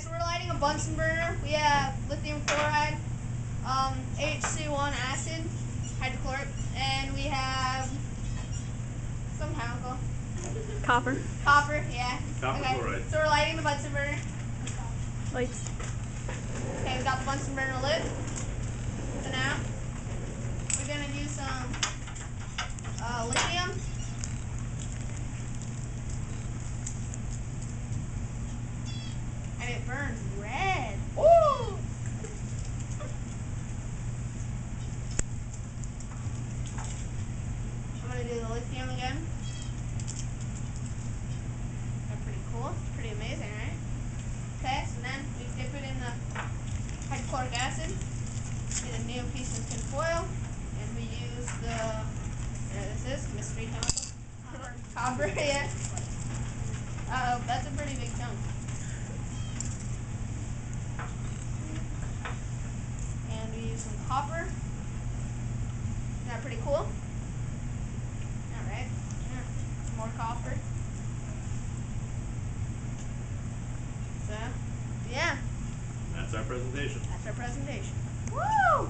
so we're lighting a Bunsen burner. We have lithium chloride, um, HCl acid, hydrochloric, and we have some chemical. Copper. Copper, yeah. Copper okay. chloride. So we're lighting the Bunsen burner. Lights. Okay, we got the Bunsen burner lit. So now we're gonna do some uh, lithium. And it burns red. Ooh! I'm gonna do the lithium again. They're pretty cool. It's pretty amazing, right? Okay, so then we dip it in the hydrochloric acid, get a new piece of tin foil, and we use the, there this is, mystery chemical. Copper, yeah. Uh oh, that's a pretty big chunk. And we use some copper. Isn't that pretty cool? More copper. So, yeah. That's our presentation. That's our presentation. Woo!